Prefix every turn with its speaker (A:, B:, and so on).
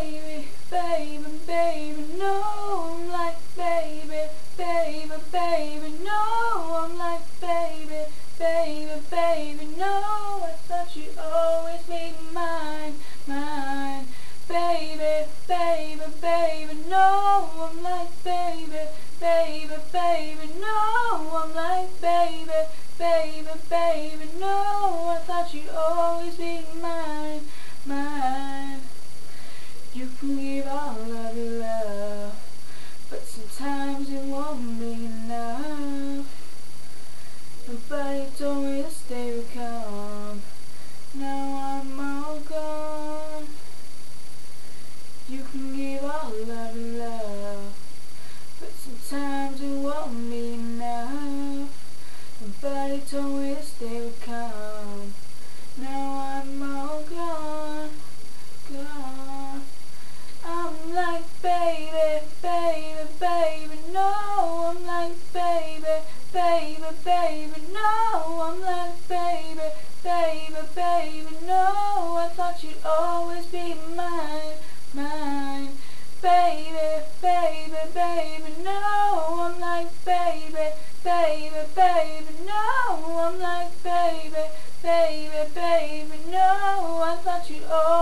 A: baby, baby, baby, no, I'm like baby, baby, baby, no, I'm like baby, baby, baby, no, I thought you'd always be mine, mine, baby, baby, baby, no, I'm like baby, baby, baby, no, I'm like baby, baby, baby, no, I thought you'd always be mine, mine. You can give all of your love, but sometimes it won't be enough. Nobody told me this day would come. Now I'm all gone. You can give all of your love, but sometimes it won't be enough. Nobody told me this day would come. Now I'm all gone, gone. I'm like baby, baby, baby, no. I'm like baby, baby, baby, no. I'm like baby, baby, baby, no. I thought you'd always be mine, mine. Baby, baby, baby, no. I'm like baby, baby, baby, no. I'm like baby, baby, baby, no. I thought you'd always